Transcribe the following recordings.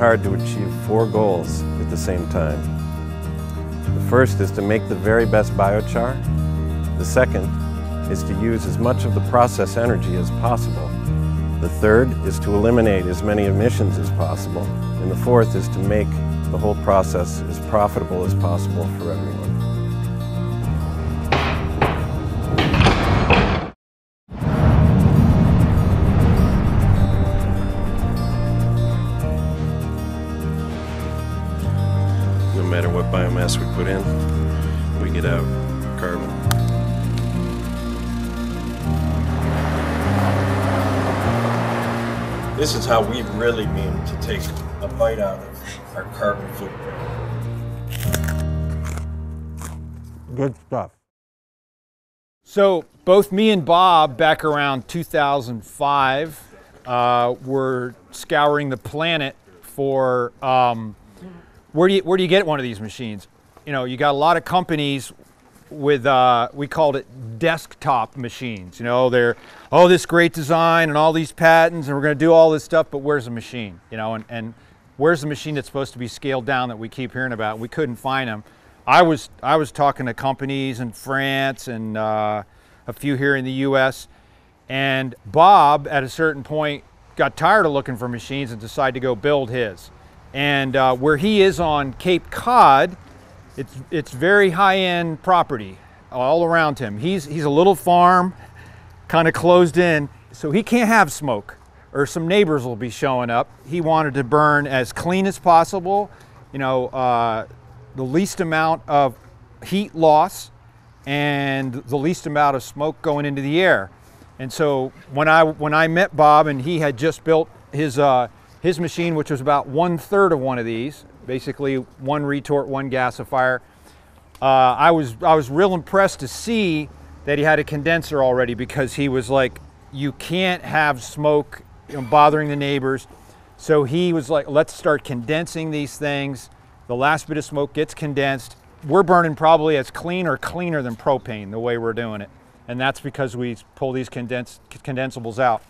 hard to achieve four goals at the same time. The first is to make the very best biochar. The second is to use as much of the process energy as possible. The third is to eliminate as many emissions as possible. And the fourth is to make the whole process as profitable as possible for everyone. What biomass we put in, we get out carbon. This is how we really mean to take a bite out of our carbon footprint. Good stuff. So both me and Bob, back around 2005, uh, were scouring the planet for um, where do you where do you get one of these machines? You know, you got a lot of companies with uh, we called it desktop machines. You know, they're oh this great design and all these patents and we're going to do all this stuff, but where's the machine? You know, and, and where's the machine that's supposed to be scaled down that we keep hearing about? We couldn't find them. I was I was talking to companies in France and uh, a few here in the U.S. And Bob, at a certain point, got tired of looking for machines and decided to go build his. And uh, where he is on Cape Cod, it's it's very high-end property all around him. He's he's a little farm, kind of closed in, so he can't have smoke, or some neighbors will be showing up. He wanted to burn as clean as possible, you know, uh, the least amount of heat loss, and the least amount of smoke going into the air. And so when I when I met Bob and he had just built his uh, his machine, which was about one third of one of these, basically one retort, one gasifier. Uh, I was I was real impressed to see that he had a condenser already because he was like, you can't have smoke you know, bothering the neighbors. So he was like, let's start condensing these things. The last bit of smoke gets condensed. We're burning probably as clean or cleaner than propane the way we're doing it. And that's because we pull these condens- condensables out.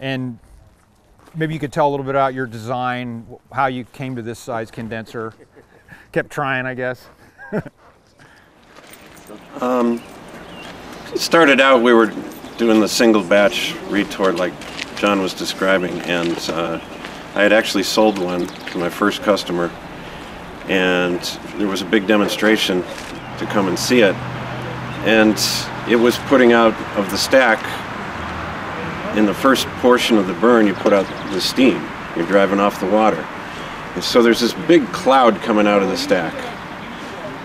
And maybe you could tell a little bit about your design, how you came to this size condenser. Kept trying, I guess. It started out, we were doing the single batch retort like Jon was describing, and uh, I had actually sold one to my first customer, and there was a big demonstration to come and see it, and it was putting out of the stack. In the first portion of the burn, you put out the steam. You're driving off the water. And so there's this big cloud coming out of the stack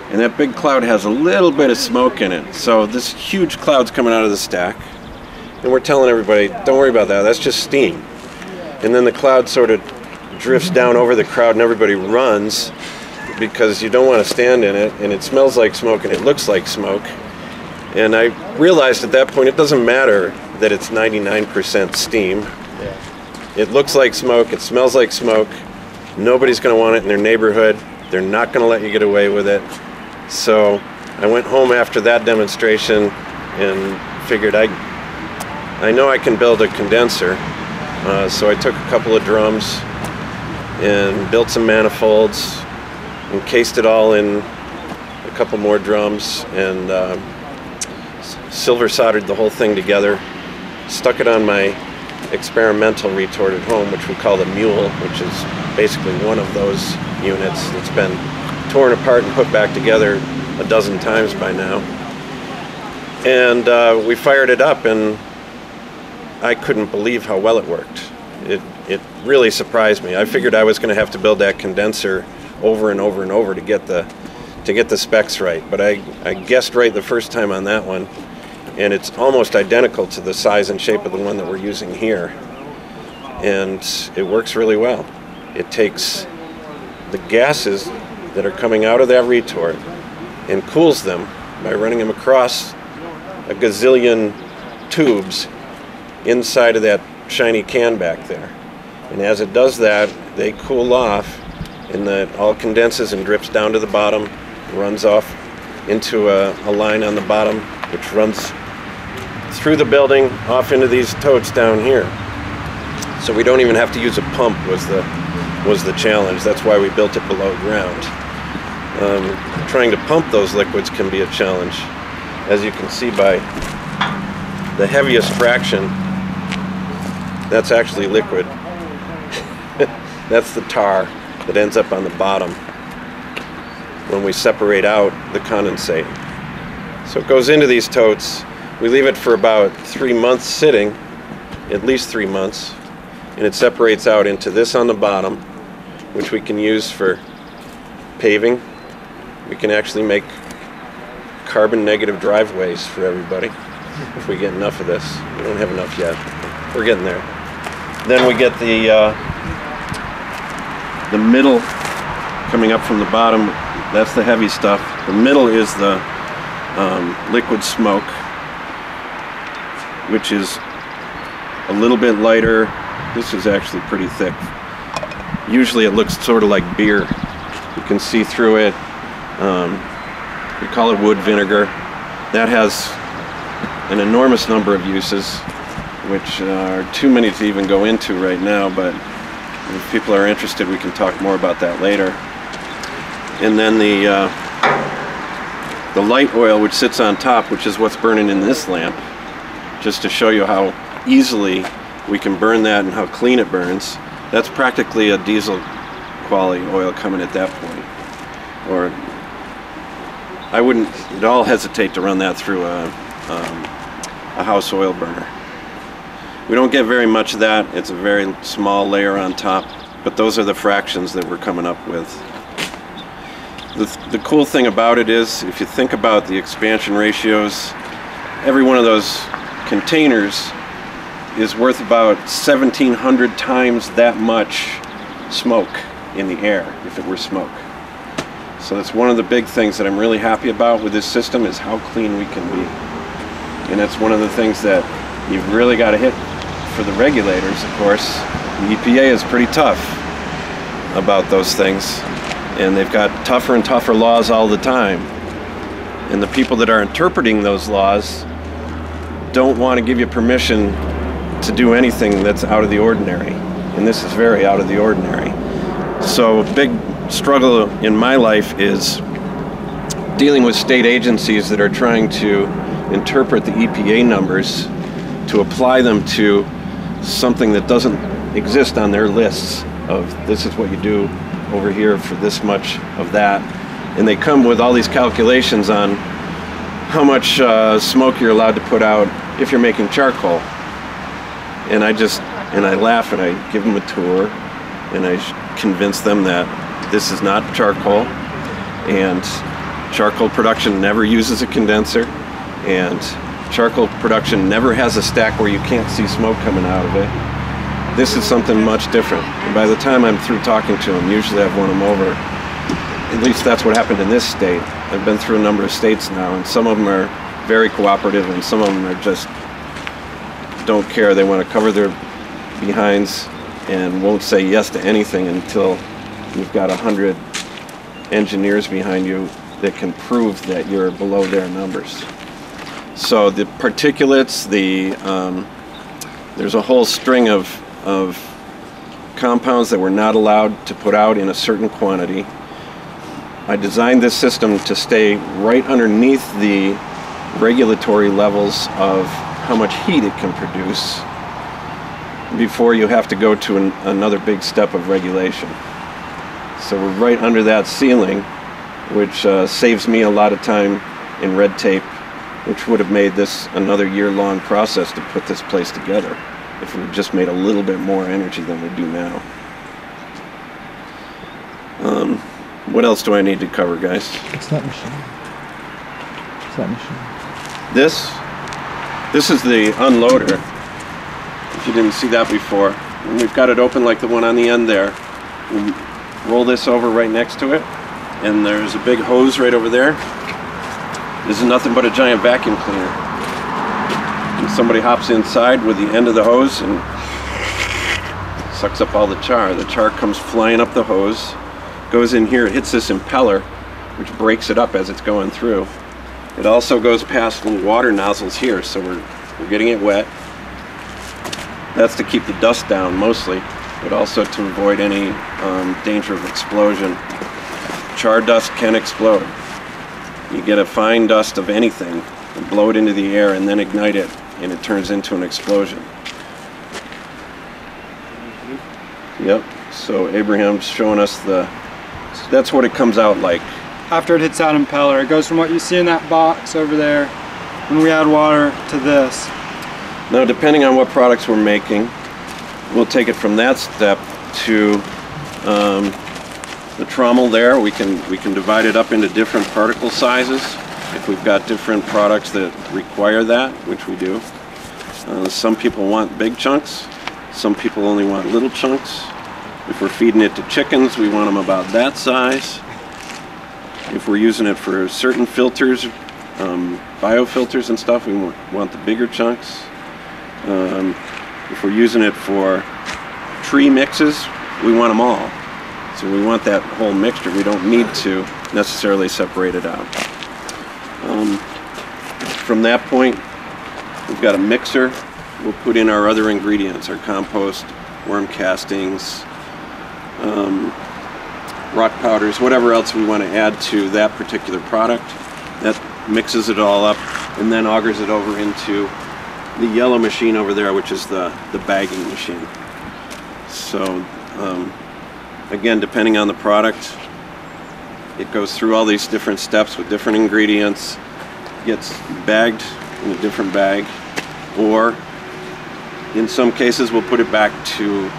and that big cloud has a little bit of smoke in it. So this huge cloud's coming out of the stack, and we're telling everybody, don't worry about that, that's just steam. And then the cloud sort of drifts down over the crowd, and everybody runs because you don't want to stand in it, and it smells like smoke and it looks like smoke. And I realized at that point it doesn't matter that it's 99% steam. It looks like smoke, it smells like smoke. Nobody's going to want it in their neighborhood. They're not going to let you get away with it. So I went home after that demonstration and figured I, I know I can build a condenser. Uh, so I took a couple of drums and built some manifolds, encased it all in a couple more drums, and uh, silver soldered the whole thing together. Stuck it on my experimental retort at home, which we call the Mule, which is basically one of those units that's been torn apart and put back together a dozen times by now. And uh, we fired it up, and I couldn't believe how well it worked. It, it really surprised me. I figured I was going to have to build that condenser over and over and over to get the to get the specs right, but I, I guessed right the first time on that one, and it's almost identical to the size and shape of the one that we're using here. And it works really well. It takes the gases that are coming out of that retort and cools them by running them across a gazillion tubes inside of that shiny can back there. And as it does that, they cool off and that all condenses and drips down to the bottom, runs off into a, a line on the bottom, which runs through the building off into these totes down here. So we don't even have to use a pump was the was the challenge. That's why we built it below ground. Um, trying to pump those liquids can be a challenge. As you can see by the heaviest fraction, that's actually liquid. that's the tar that ends up on the bottom when we separate out the condensate. So it goes into these totes. We leave it for about three months sitting, at least three months, and it separates out into this on the bottom, which we can use for paving. We can actually make carbon negative driveways for everybody if we get enough of this. We don't have enough yet. We're getting there. Then we get the uh, the middle coming up from the bottom. That's the heavy stuff. The middle is the um, liquid smoke, which is a little bit lighter. This is actually pretty thick. Usually it looks sort of like beer. You can see through it. Um, we call it wood vinegar. That has an enormous number of uses, which are too many to even go into right now, but if people are interested, we can talk more about that later. And then the, uh, the light oil, which sits on top, which is what's burning in this lamp, just to show you how easily we can burn that and how clean it burns. That's practically a diesel quality oil coming at that point. Or I wouldn't at all hesitate to run that through a, um, a house oil burner. We don't get very much of that. It's a very small layer on top, but those are the fractions that we're coming up with. The, the cool thing about it is, if you think about the expansion ratios, every one of those containers is worth about 1700 times that much smoke in the air if it were smoke. So that's one of the big things that I'm really happy about with this system is how clean we can be. And that's one of the things that you've really got to hit for the regulators, of course. The EPA is pretty tough about those things. And they've got tougher and tougher laws all the time. And the people that are interpreting those laws don't want to give you permission to do anything that's out of the ordinary. And this is very out of the ordinary. So, a big struggle in my life is dealing with state agencies that are trying to interpret the EPA numbers to apply them to something that doesn't exist on their lists of this is what you do over here for this much of that. And they come with all these calculations on how much uh, smoke you're allowed to put out if you're making charcoal. And I just, and I laugh and I give them a tour and I convince them that this is not charcoal and charcoal production never uses a condenser and charcoal production never has a stack where you can't see smoke coming out of it. This is something much different. And by the time I'm through talking to them, usually I've won them over. At least that's what happened in this state. I've been through a number of states now, and some of them are very cooperative, and some of them are just don't care. They want to cover their behinds and won't say yes to anything until you've got a hundred engineers behind you that can prove that you're below their numbers. So the particulates, the um, there's a whole string of of compounds that we're not allowed to put out in a certain quantity. I designed this system to stay right underneath the regulatory levels of how much heat it can produce before you have to go to an, another big step of regulation. So we're right under that ceiling, which uh, saves me a lot of time in red tape, which would have made this another year-long process to put this place together if we just made a little bit more energy than we do now. Um, what else do I need to cover, guys? What's that machine? What's that machine? This, this is the unloader. If you didn't see that before, and we've got it open like the one on the end there. We roll this over right next to it, and there's a big hose right over there. This is nothing but a giant vacuum cleaner. And somebody hops inside with the end of the hose and sucks up all the char. The char comes flying up the hose, goes in here, hits this impeller, which breaks it up as it's going through. It also goes past little water nozzles here, so we're, we're getting it wet. That's to keep the dust down mostly. but also to avoid any um, danger of explosion. Char dust can explode. You get a fine dust of anything, and blow it into the air, and then ignite it, and it turns into an explosion. Yep. So Abraham's showing us the. That's what it comes out like. After it hits that impeller, it goes from what you see in that box over there when we add water to this. Now, depending on what products we're making, we'll take it from that step to um, the trommel there. We can we can divide it up into different particle sizes if we've got different products that require that, which we do. Uh, some people want big chunks. Some people only want little chunks. If we're feeding it to chickens, we want them about that size. If we're using it for certain filters, um, biofilters and stuff, we want, the bigger chunks. Um, if we're using it for tree mixes, we want them all. So we want that whole mixture. We don't need to necessarily separate it out. Um, from that point, we've got a mixer. We'll put in our other ingredients, our compost, worm castings, um, rock powders, whatever else we want to add to that particular product. That mixes it all up and then augers it over into the yellow machine over there, which is the, the bagging machine. So, um, again, depending on the product, it goes through all these different steps with different ingredients, gets bagged in a different bag, or in some cases, we'll put it back to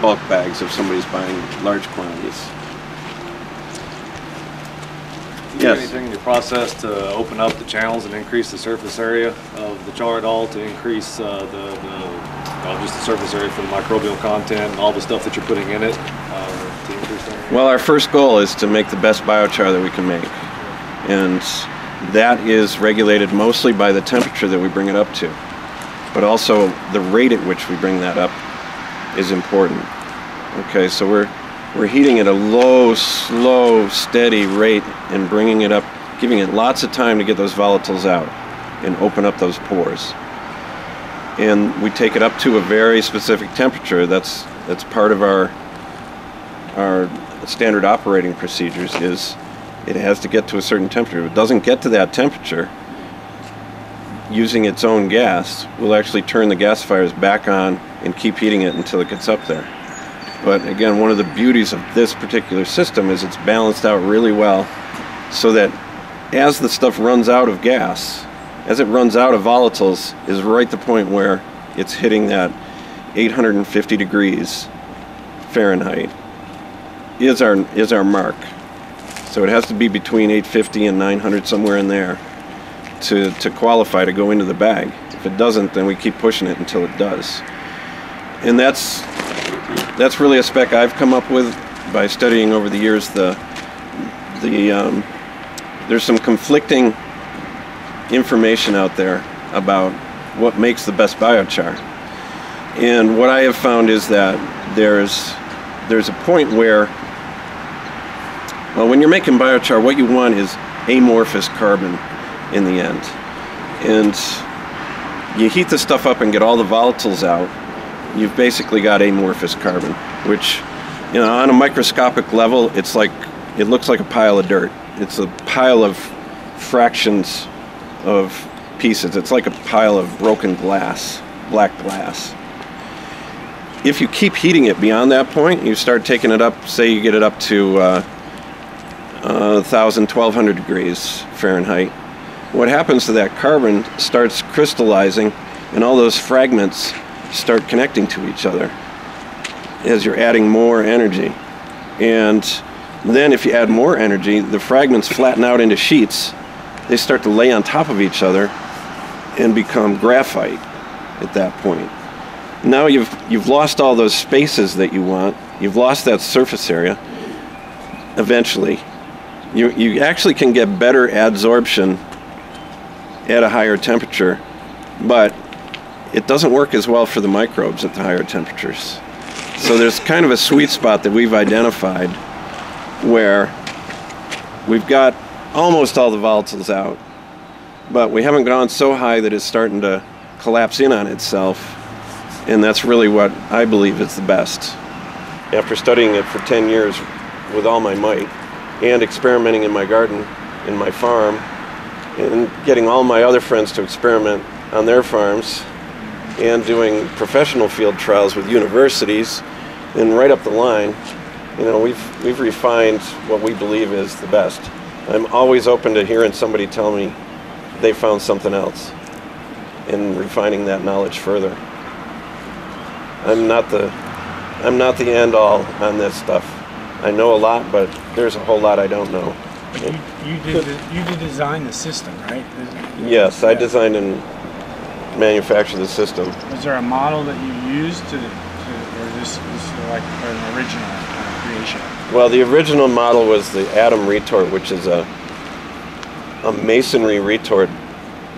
bulk bags if somebody's buying large quantities. Do Yes. anything in your process to open up the channels and increase the surface area of the char at all to increase uh, the, the uh, just the surface area for the microbial content and all the stuff that you're putting in it uh, to increase that? Well, our first goal is to make the best biochar that we can make. And that is regulated mostly by the temperature that we bring it up to. But also the rate at which we bring that up is important. Okay, so we're we're heating at a low, slow, steady rate and bringing it up, giving it lots of time to get those volatiles out and open up those pores. And we take it up to a very specific temperature. That's that's part of our our standard operating procedures is it has to get to a certain temperature. If it doesn't get to that temperature, using its own gas, we'll actually turn the gasifiers back on and keep heating it until it gets up there. But again, one of the beauties of this particular system is it's balanced out really well so that as the stuff runs out of gas, as it runs out of volatiles, is right the point where it's hitting that 850 degrees Fahrenheit is our is our mark. So it has to be between 850 and 900 somewhere in there to to qualify to go into the bag. If it doesn't, then we keep pushing it until it does. And that's that's really a spec I've come up with by studying over the years the the um, there's some conflicting information out there about what makes the best biochar. And what I have found is that there's there's a point where well when you're making biochar what you want is amorphous carbon in the end. And you heat the stuff up and get all the volatiles out, you've basically got amorphous carbon, which you know on a microscopic level it's like it looks like a pile of dirt. It's a pile of fractions of pieces. It's like a pile of broken glass, black glass. If you keep heating it beyond that point, you start taking it up, say you get it up to uh, uh, 1,000, 1,200 degrees Fahrenheit, what happens to that carbon starts crystallizing and all those fragments start connecting to each other as you're adding more energy. And then if you add more energy, the fragments flatten out into sheets. They start to lay on top of each other and become graphite at that point. Now you've you've lost all those spaces that you want. You've lost that surface area. Eventually, you you actually can get better adsorption at a higher temperature, but it doesn't work as well for the microbes at the higher temperatures. So there's kind of a sweet spot that we've identified where we've got almost all the volatiles out, but we haven't gone so high that it's starting to collapse in on itself, and that's really what I believe is the best. after studying it for 10 years with all my might and experimenting in my garden, in my farm, and getting all my other friends to experiment on their farms and doing professional field trials with universities and right up the line, you know, we've, we've refined what we believe is the best. I'm always open to hearing somebody tell me they found something else and refining that knowledge further. I'm not the I'm not the end all on this stuff. I know a lot, but there's a whole lot I don't know. But you, you did you did design the system, right? Yes, I designed and manufactured the system. Was there a model that you used to, to or this is like an original creation? Well, the original model was the Adam retort, which is a a masonry retort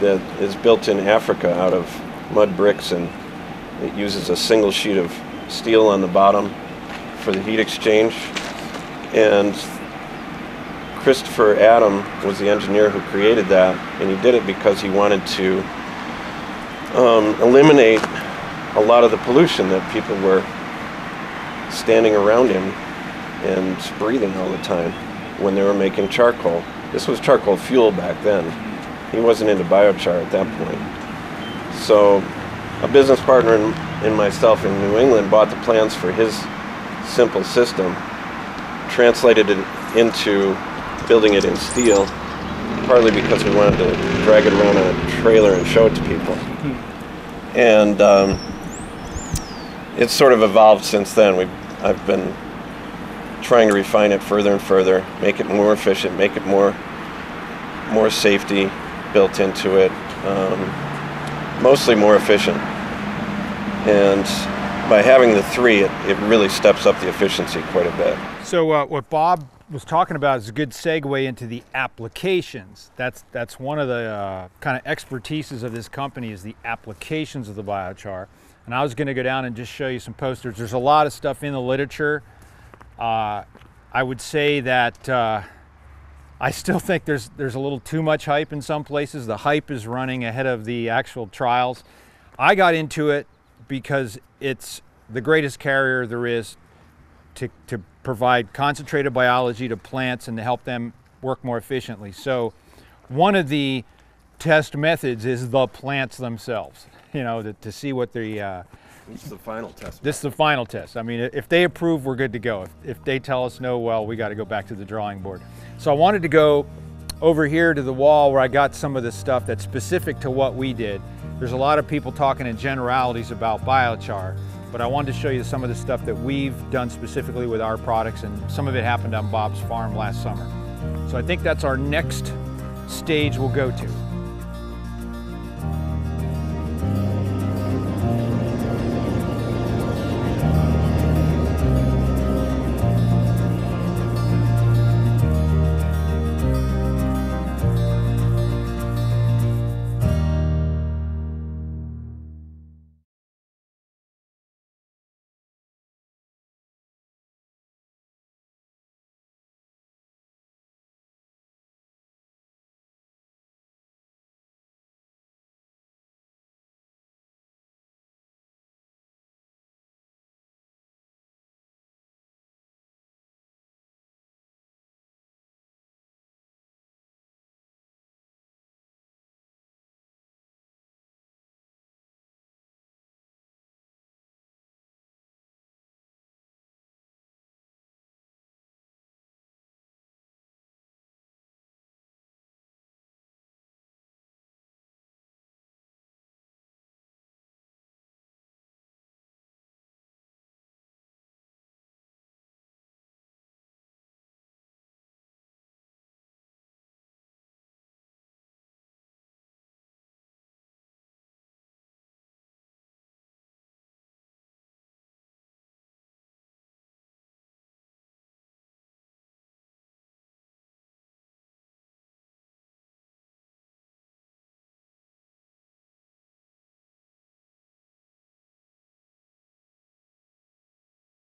that is built in Africa out of mud bricks and it uses a single sheet of steel on the bottom for the heat exchange. And Christopher Adam was the engineer who created that, and he did it because he wanted to um, eliminate a lot of the pollution that people were standing around him and breathing all the time when they were making charcoal. This was charcoal fuel back then. He wasn't into biochar at that point. So, a business partner and, and myself in New England bought the plans for his simple system, translated it into building it in steel, partly because we wanted to drag it around on a trailer and show it to people. And um, it's sort of evolved since then. We, I've been trying to refine it further and further, make it more efficient, make it more more safety built into it, um, mostly more efficient. And by having the three, it, it really steps up the efficiency quite a bit. So uh, what Bob was talking about is a good segue into the applications. That's that's one of the uh, kind of expertises of this company is the applications of the biochar. And I was going to go down and just show you some posters. There's a lot of stuff in the literature. Uh, I would say that uh, I still think there's there's a little too much hype in some places. The hype is running ahead of the actual trials. I got into it because it's the greatest carrier there is to, to provide concentrated biology to plants and to help them work more efficiently. So one of the test methods is the plants themselves, you know, to, to see what the, uh, This is the final test. this is the final test. I mean, if they approve, we're good to go. If, if they tell us no, well, we got to go back to the drawing board. So I wanted to go over here to the wall where I got some of the stuff that's specific to what we did. There's a lot of people talking in generalities about biochar, but I wanted to show you some of the stuff that we've done specifically with our products, and some of it happened on Bob's farm last summer. So I think that's our next stage we'll go to.